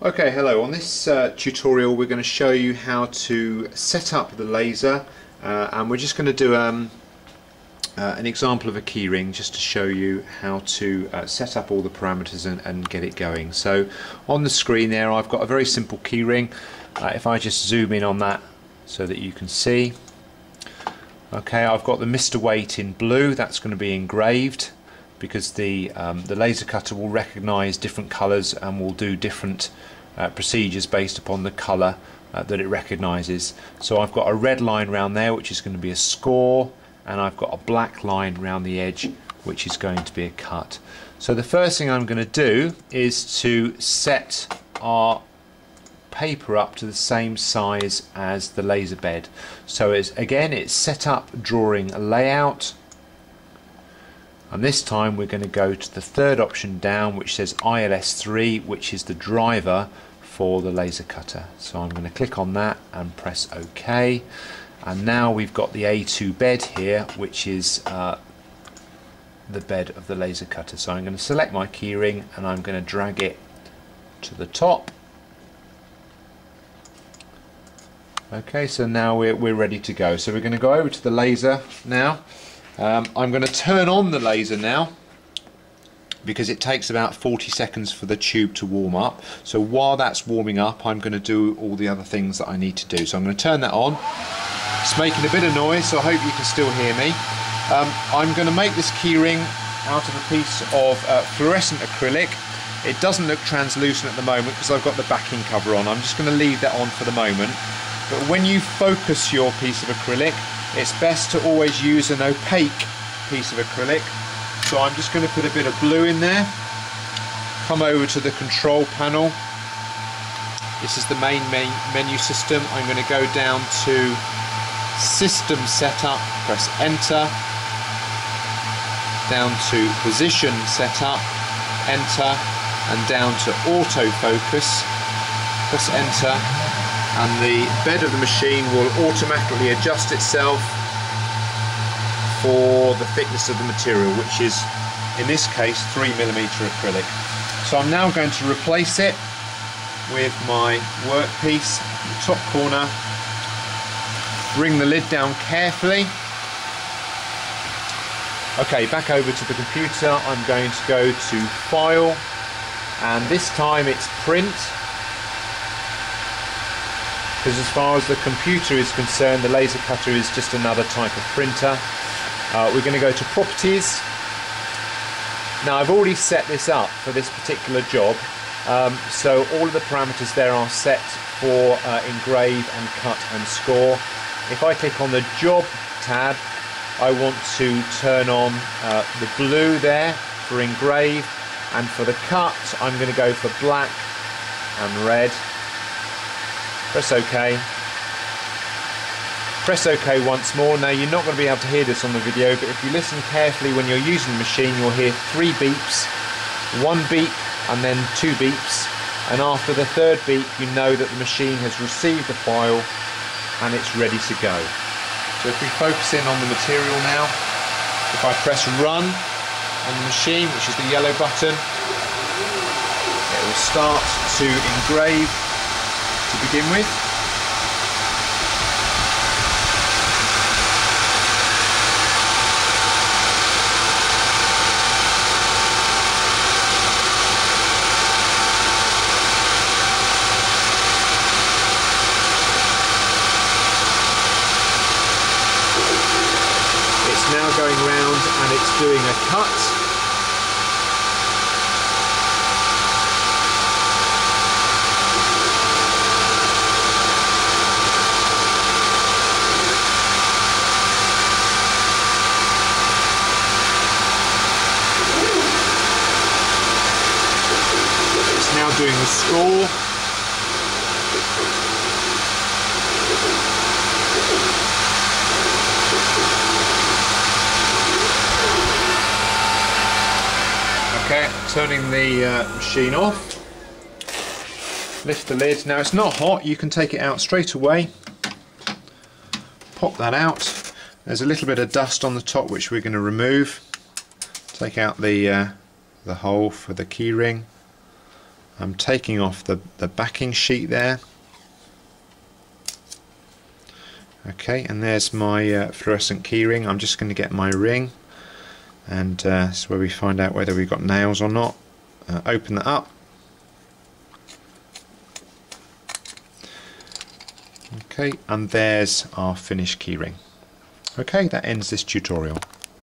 Okay, hello. On this uh, tutorial we're going to show you how to set up the laser uh, and we're just going to do um, uh, an example of a keyring just to show you how to uh, set up all the parameters and, and, get it going. So on the screen there I've got a very simple keyring. Uh, if I just zoom in on that so that you can see. Okay, I've got the Mr. Waite in blue, that's going to be engraved because the um, the laser cutter will recognize different colors and will do different uh, procedures based upon the color uh, that it recognizes. So I've got a red line around there which is going to be a score and I've got a black line around the edge which is going to be a cut. So the first thing I'm going to do is to set our paper up to the same size as the laser bed. So it's again it's set up drawing layout and this time we're going to go to the third option down which says ILS3 which is the driver for the laser cutter. So I'm going to click on that and press OK. And now we've got the A2 bed here which is uh, the bed of the laser cutter. So I'm going to select my keyring and I'm going to drag it to the top. Okay so now we're, we're ready to go. So we're going to go over to the laser now um, I'm going to turn on the laser now because it takes about 40 seconds for the tube to warm up. So while that's warming up I'm going to do all the other things that I need to do. So I'm going to turn that on. It's making a bit of noise so I hope you can still hear me. Um, I'm going to make this keyring out of a piece of uh, fluorescent acrylic. It doesn't look translucent at the moment because I've got the backing cover on. I'm just going to leave that on for the moment. But when you focus your piece of acrylic it's best to always use an opaque piece of acrylic. So I'm just going to put a bit of blue in there. Come over to the control panel. This is the main menu system. I'm going to go down to system setup press enter. Down to position setup enter and down to autofocus. Press enter and the bed of the machine will automatically adjust itself for the thickness of the material which is in this case 3mm acrylic. So I'm now going to replace it with my workpiece top corner. Bring the lid down carefully. Okay back over to the computer. I'm going to go to file and this time it's print because as far as the computer is concerned the laser cutter is just another type of printer. Uh, we're going to go to properties. Now I've already set this up for this particular job um, so all of the parameters there are set for uh, engrave and cut and score. If I click on the job tab I want to turn on uh, the blue there for engrave and for the cut I'm going to go for black and red press OK. Press OK once more. Now you're not going to be able to hear this on the video but if you listen carefully when you're using the machine you'll hear three beeps one beep and then two beeps. And after the third beep you know that the machine has received the file and it's ready to go. So if we focus in on the material now if I press run on the machine which is the yellow button it will start to engrave to begin with. It's now going round and it's doing a cut doing the score. Okay, turning the uh, machine off. Lift the lid. Now it's not hot, you can take it out straight away. Pop that out. There's a little bit of dust on the top which we're going to remove. Take out the uh, the hole for the keyring I'm taking off the, the backing sheet there. Okay and there's my uh, fluorescent keyring I'm just going to get my ring and uh, where we find out whether we've got nails or not. Uh, open that up. Okay and there's our finished keyring okay that ends this tutorial